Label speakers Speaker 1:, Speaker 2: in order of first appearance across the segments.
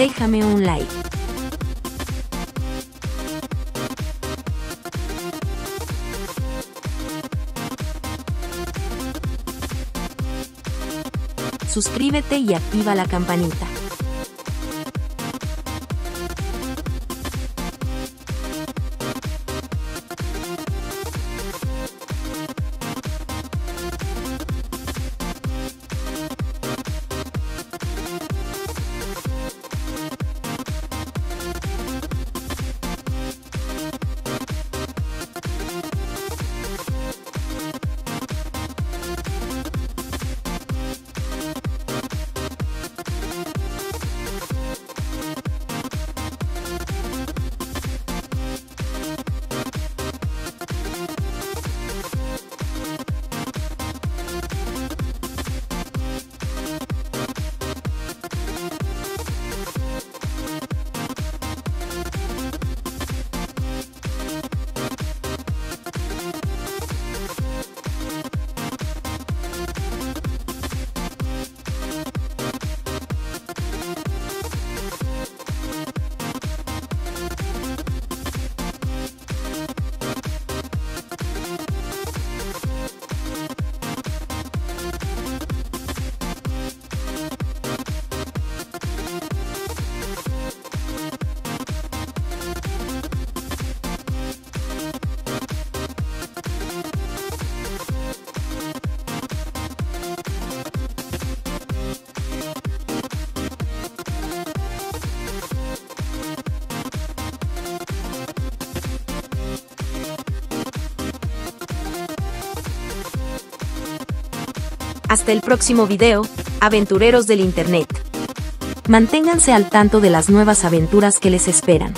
Speaker 1: déjame un like. Suscríbete y activa la campanita. Hasta el próximo video, aventureros del Internet. Manténganse al tanto de las nuevas aventuras que les esperan.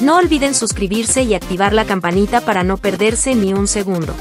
Speaker 1: No olviden suscribirse y activar la campanita para no perderse ni un segundo.